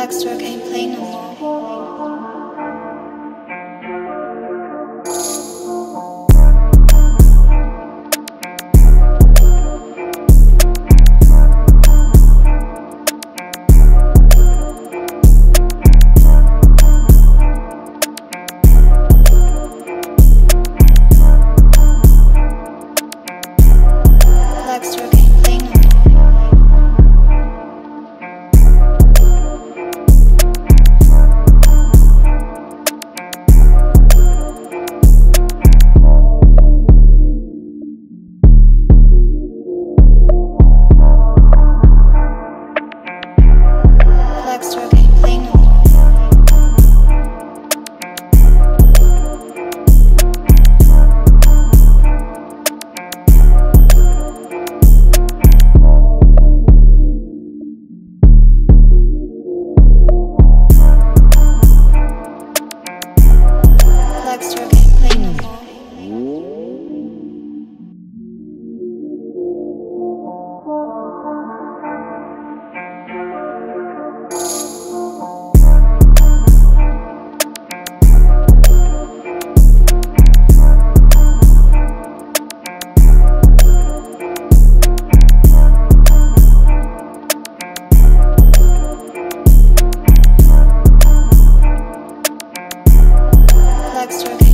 Blackstar can't play no more. next week.